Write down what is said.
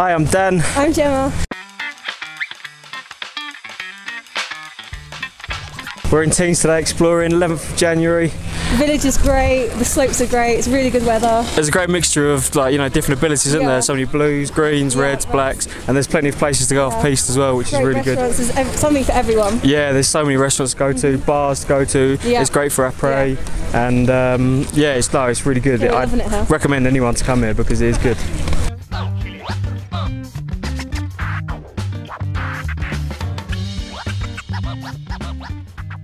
Hi, I'm Dan. I'm Gemma. We're in Tignes today exploring 11th of January. The village is great, the slopes are great, it's really good weather. There's a great mixture of like you know different abilities, isn't Yeah. there? So many blues, greens, Yeah, reds, blacks, and there's plenty of places to go off piste as well, which Great is really good. there's something for everyone. Yeah, there's so many restaurants to go to, bars to go to. Yeah. It's great for après, and um, yeah, it's no, it's really good. Yeah, I'd loving it here. recommend anyone to come here because it is good. Ha ha ha ha!